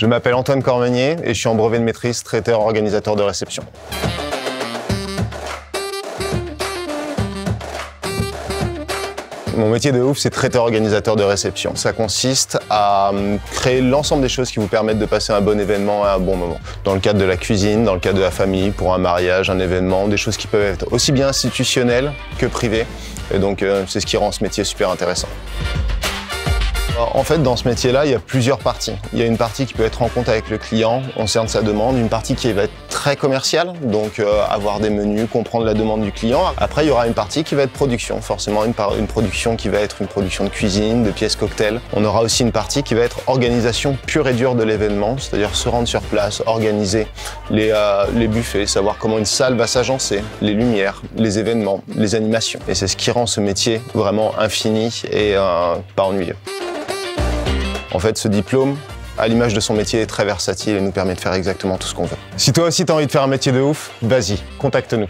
Je m'appelle Antoine Cormenier et je suis en brevet de maîtrise traiteur organisateur de réception. Mon métier de ouf, c'est traiteur organisateur de réception. Ça consiste à hum, créer l'ensemble des choses qui vous permettent de passer un bon événement à un bon moment. Dans le cadre de la cuisine, dans le cadre de la famille, pour un mariage, un événement, des choses qui peuvent être aussi bien institutionnelles que privées. Et donc, euh, c'est ce qui rend ce métier super intéressant. En fait, dans ce métier-là, il y a plusieurs parties. Il y a une partie qui peut être en compte avec le client, on cerne sa demande, une partie qui va être très commerciale, donc euh, avoir des menus, comprendre la demande du client. Après, il y aura une partie qui va être production, forcément une, production qui va être une production de cuisine, de pièces cocktails. On aura aussi une partie qui va être organisation pure et dure de l'événement, c'est-à-dire se rendre sur place, organiser les, euh, buffets, savoir comment une salle va s'agencer, les lumières, les événements, les animations. Et c'est ce qui rend ce métier vraiment infini et euh, pas ennuyeux. En fait, ce diplôme, à l'image de son métier, est très versatile et nous permet de faire exactement tout ce qu'on veut. Si toi aussi tu as envie de faire un métier de ouf, vas-y, contacte-nous.